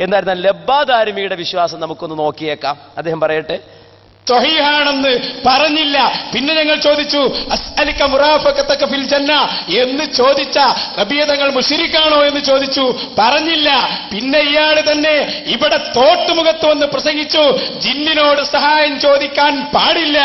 എന്നായിരുന്ന ലബ്ബാദാരുമിയുടെ വിശ്വാസം നമുക്കൊന്ന് നോക്കിയേക്കാം. അദ്ദേഹം പറയട്ടെ തൊഹീഹാണെന്ന് പറഞ്ഞില്ല. പിന്നെ ഞങ്ങൾ ചോദിച്ചു അസ്അലിക്ക മുറാഫക്കത്തൊക്കെ ഫിൽ ജന്ന എന്ന് ചോദിച്ച റബിയതങ്ങൾ മുഷിരിക്കാണോ എന്ന് ചോദിച്ചു. പറഞ്ഞില്ല. പിന്നെ ഇയാൾ തന്നെ ഇവിടെ തോട്ടുമുഖത്ത് വന്ന് പ്രസംഗിച്ചു. ജിന്നിനോട് സഹായം ചോദിക്കാൻ പാടില്ല.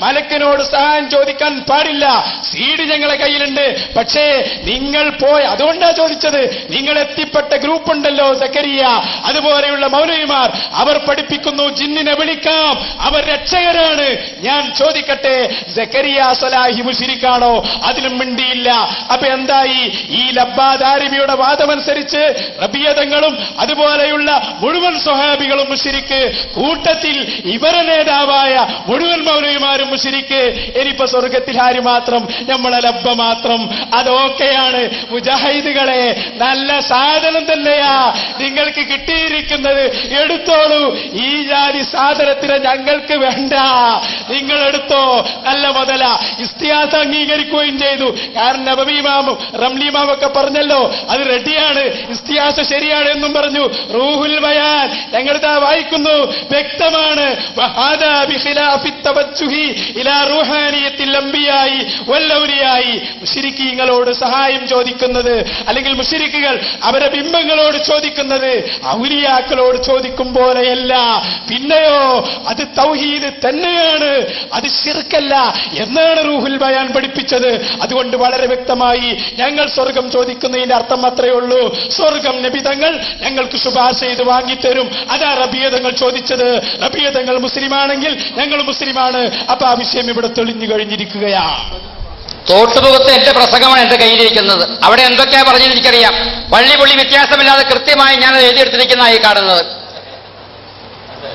മലക്കിനോട് സഹായം ചോദിക്കാൻ പാടില്ല. സീഡ് ഞങ്ങളെ കയ്യിലുണ്ട്. പക്ഷേ നിങ്ങൾ പോയി അതുകൊണ്ടാ ചോദിച്ചത്. നിങ്ങൾ എത്തിപ്പെട്ട ഗ്രൂപ്പ് ഉണ്ടല്ലോ സക്കരിയ. അതുപോലെയുള്ള മൗലവിമാർ. അവർ പഠിപ്പിക്കുന്നു ജിന്നിനെ വിളിക്കാം. അവർ രക്ഷകരാണ് ഞാൻ ചോദിക്കട്ടെ സക്കരിയ സലാഹി മുഷിരിക്കാണോ അതിലും മിണ്ടിയില്ല. അപ്പൊ എന്തായി? ഈ ലബ്ബാദാരിമിയുടെ വാദമനുസരിച്ച് റബിയതങ്ങളും അതുപോലെയുള്ള മുഴുവൻ സ്വഹാബികളും മുഷിരിക്ക് കൂട്ടത്തിൽ ഇവര നേതാവായ മുഴുവൻ മൗലവിമാരും മുഷിരിക്ക് ഇനിയിപ്പോ സ്വർഗത്തിൽ ആര് മാത്രം? നമ്മളെ ലബ്ബ മാത്രം. അതൊക്കെയാണ് മുജാഹിദുകളെ. നല്ല സാധനം തന്നെയാ. നിങ്ങൾക്ക് കിട്ടിയിരിക്കുന്നത് എടുത്തോളൂ. ഈ ജാതി സാധനത്തിന് ഞങ്ങൾക്ക് വേണ്ട. നിങ്ങൾ എടുത്തോ. നല്ല മുതല. ഇസ്തിയാസ അംഗീകരിക്കുകയും ചെയ്തു. കാരണം നബമീമാമും റംലിമാമൊക്കെ പറഞ്ഞല്ലോ അത് റെഡിയാണ്. ഇസ്തിയാസ ശരിയാണ് എന്നും പറഞ്ഞു. റൂഹുൽ ബയാൻ ഞങ്ങളിതാ വായിക്കുന്നു. വ്യക്തമാണ്. വല്ലൗലിയായി. സഹായം ചോദിക്കുന്നത് അല്ലെങ്കിൽ മുഷിരിക്കുകൾ അവരെ ബിംബങ്ങളോട് ചോദിക്കുന്നത് ഔലിയാക്കളോട് ചോദിക്കും പോലെയല്ല. പിന്നെയോ അത് തൗഹീദ് തന്നെയാണ്. അത് ശിർക്കല്ല എന്നാണ് റൂഹുൽ ബയാൻ പഠിപ്പിച്ചത്. അതുകൊണ്ട് വളരെ വ്യക്തമായി ഞങ്ങൾ സ്വർഗം ചോദിക്കുന്നതിന്റെ അർത്ഥം അത്രയേ ഉള്ളൂ. സ്വർഗം നബിതങ്ങൾ ഞങ്ങൾക്ക് ശുപാർശ ചെയ്ത് വാങ്ങിത്തരും. അതാ റബിയതങ്ങൾ ചോദിച്ചത്. റബിയതങ്ങൾ മുസ്ലിമാണെങ്കിൽ ഞങ്ങൾ മുസ്ലിമാണ്. അപ്പൊ ആ വിഷയം ഇവിടെ തെളിഞ്ഞു കഴിഞ്ഞിരിക്കുകയാണ് തോട്ടുമുഖത്ത് എന്റെ പ്രസംഗമാണ് എന്റെ കയ്യിലിരിക്കുന്നത്. അവിടെ എന്തൊക്കെയാ പറഞ്ഞെനിക്കറിയാം പള്ളി പുള്ളി വ്യത്യാസമില്ലാതെ കൃത്യമായി ഞാൻ എഴുതിയെടുത്തിരിക്കുന്നതായി കാണുന്നത്.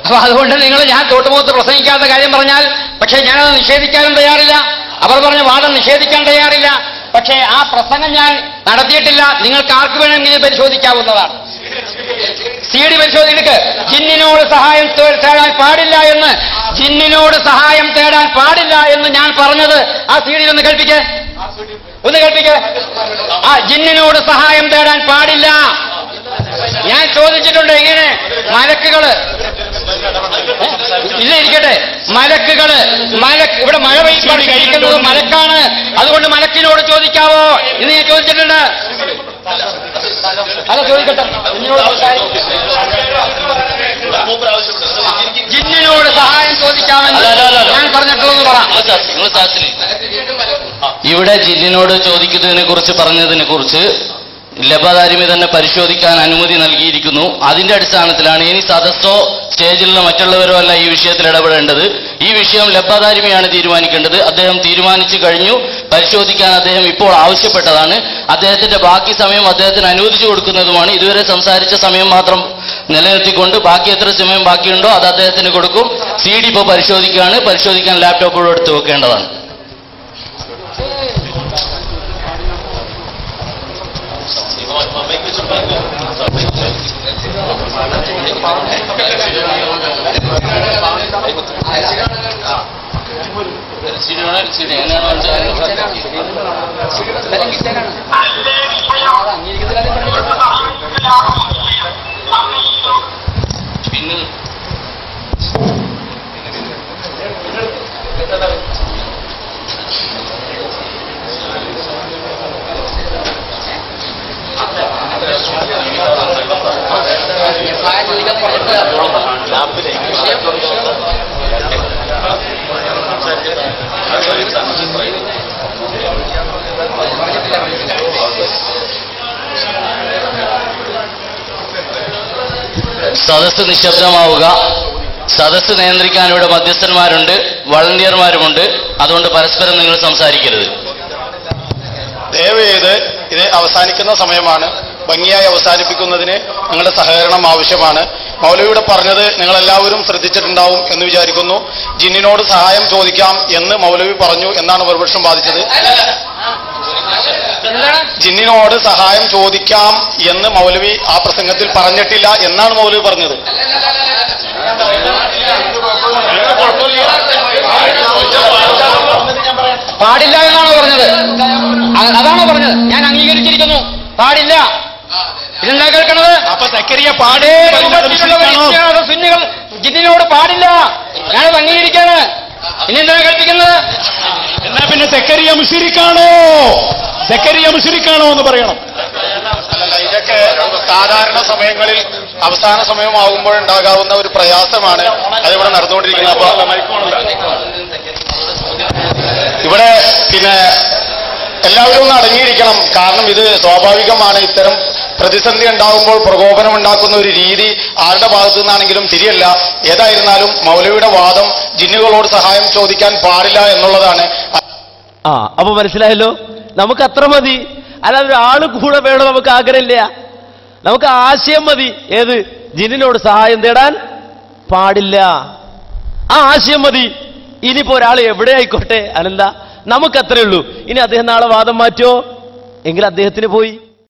അപ്പൊ അതുകൊണ്ട് നിങ്ങൾ ഞാൻ തോട്ടുമുഖത്ത് പ്രസംഗിക്കാത്ത കാര്യം പറഞ്ഞാൽ പക്ഷേ ഞാനത് നിഷേധിക്കാനും തയ്യാറില്ല. അവർ പറഞ്ഞ വാദം നിഷേധിക്കാൻ തയ്യാറില്ല. പക്ഷേ ആ പ്രസംഗം ഞാൻ നടത്തിയിട്ടില്ല. നിങ്ങൾക്ക് ആർക്ക് വേണമെങ്കിലും പരിശോധിക്കാവുന്നതാണ്? സി ഡി പരിശോധിക്ക് ജിന്നിനോട് സഹായം തേടാൻ പാടില്ല എന്ന് ജിന്നിനോട് സഹായം തേടാൻ പാടില്ല എന്ന് ഞാൻ പറഞ്ഞത് ആ സി ഡിയിൽ ഒന്ന് കേൾപ്പിക്കേ. ഒന്ന് കേൾപ്പിക്കേ. ആ ജിന്നിനോട് സഹായം തേടാൻ പാടില്ല. ഞാൻ ചോദിച്ചിട്ടുണ്ട് എങ്ങനെ മലക്കുകൾ? ഇല്ല ഇരിക്കട്ടെ. മലക്കുകൾ മലക്ക് ഇവിടെ മഴ പെയ്യുമ്പോൾ കഴിക്കുന്നത് മലക്കാണ്. അതുകൊണ്ട് മലക്കിനോട് ചോദിക്കാവോ? എന്ന് ഞാൻ ചോദിച്ചിട്ടുണ്ട്. അല്ല ചോദിക്കട്ടെ. ജിന്നിനോട് ജിന്നിനോട് സഹായം ചോദിക്കാമെന്ന് ഞാൻ പറഞ്ഞിട്ടുള്ളത് പറ. ഇവിടെ ജിന്നിനോട് ചോദിക്കുന്നതിനെ കുറിച്ച് പറഞ്ഞതിനെ കുറിച്ച് ലബാദാരിമി തന്നെ പരിശോധിക്കാൻ അനുമതി നൽകിയിരിക്കുന്നു. അതിന്റെ അടിസ്ഥാനത്തിലാണ് ഇനി സദസ്സോ സ്റ്റേജിലുള്ള മറ്റുള്ളവരോ അല്ല ഈ വിഷയത്തിൽ ഇടപെടേണ്ടത്. ഈ വിഷയം ലബാദാരിമിയാണ് തീരുമാനിക്കേണ്ടത്. അദ്ദേഹം തീരുമാനിച്ചു കഴിഞ്ഞു. പരിശോധിക്കാൻ അദ്ദേഹം ഇപ്പോൾ ആവശ്യപ്പെട്ടതാണ്. അദ്ദേഹത്തിന്റെ ബാക്കി സമയം അദ്ദേഹത്തിന് അനുവദിച്ചു കൊടുക്കുന്നതുമാണ്. ഇതുവരെ സംസാരിച്ച സമയം മാത്രം നിലനിർത്തിക്കൊണ്ട് ബാക്കി എത്ര സമയം ബാക്കിയുണ്ടോ അത് അദ്ദേഹത്തിന് കൊടുക്കും. സി ഡി ഇപ്പോൾ പരിശോധിക്കുകയാണ്. പരിശോധിക്കാൻ ലാപ്ടോപ്പുകൾ എടുത്തു വെക്കേണ്ടതാണ്. Sila na, sila na, sila na. സദസ്സ് നിശബ്ദമാവുക. സദസ് നിയന്ത്രിക്കാൻ ഇവിടെ മധ്യസ്ഥന്മാരുണ്ട് വളണ്ടിയർമാരുമുണ്ട്. അതുകൊണ്ട് പരസ്പരം നിങ്ങൾ സംസാരിക്കരുത്. ദയവ് ചെയ്ത് ഇത് അവസാനിക്കുന്ന സമയമാണ്. ഭംഗിയായി അവസാനിപ്പിക്കുന്നതിന് നിങ്ങളുടെ സഹകരണം ആവശ്യമാണ്. മൗലവിയുടെ പറഞ്ഞത് നിങ്ങളെല്ലാവരും ശ്രദ്ധിച്ചിട്ടുണ്ടാവും എന്ന് വിചാരിക്കുന്നു. ജിന്നിനോട് സഹായം ചോദിക്കാം എന്ന് മൗലവി പറഞ്ഞു എന്നാണ് പ്രതിപക്ഷം വാദിച്ചത്. ജിന്നിനോട് സഹായം ചോദിക്കാം എന്ന് മൗലവി ആ പ്രസംഗത്തിൽ പറഞ്ഞിട്ടില്ല എന്നാണ് മൗലവി പറഞ്ഞത്. പാടില്ല എന്നാണ് പറഞ്ഞത്. അതാണ് പറഞ്ഞത്? ഞാൻ അംഗീകരിച്ചിരിക്കുന്നു. പാടില്ല. സക്കരിയ പാടേ സുന്നികൾ ജിന്നിനോട് പാടില്ല. ഞാനത് അംഗീകരിക്കാണ്. ഇനി എന്താണ് കേൾപ്പിക്കുന്നത്? എന്നാ പിന്നെ സക്കരിയ മുഷിരിക്കാണോ? സക്കരിയ മുഷിരിക്കാണോ എന്ന് പറയണം. ഇതൊക്കെ സാധാരണ സമയങ്ങളിൽ അവസാന സമയമാകുമ്പോഴുണ്ടാകാവുന്ന ഒരു പ്രയാസമാണ്. അതിവിടെ നടന്നുകൊണ്ടിരിക്കുന്നത്. അപ്പൊ ഇവിടെ പിന്നെ എല്ലാവരും ഒന്ന് അടങ്ങിയിരിക്കണം. കാരണം ഇത് സ്വാഭാവികമാണ്. ഇത്തരം പ്രതിസന്ധി ഉണ്ടാകുമ്പോൾ പ്രകോപനം ഉണ്ടാക്കുന്ന ഒരു രീതി ആരുടെ ഭാഗത്തു നിന്നാണെങ്കിലും ശരിയല്ല. ഏതായിരുന്നാലും മൗലവിയുടെ വാദം ജിന്നുകളോട് സഹായം ചോദിക്കാൻ പാടില്ല എന്നുള്ളതാണ്. ആ അപ്പൊ മനസ്സിലായല്ലോ? നമുക്ക് അത്ര മതി. അല്ലാതെ ഒരാൾ കൂടെ വേണം നമുക്ക് ആഗ്രഹമില്ല. നമുക്ക് ആശയം മതി. ഏത്? ജിന്നിനോട് സഹായം തേടാൻ പാടില്ല. ആ ആശയം മതി. ഇനിയിപ്പോ ഒരാൾ എവിടെ ആയിക്കോട്ടെ? അനന്ത നമുക്കത്രേ ഉള്ളൂ. ഇനി അദ്ദേഹം നാളെ വാദം മാറ്റോ എങ്കിൽ അദ്ദേഹത്തിന് പോയി.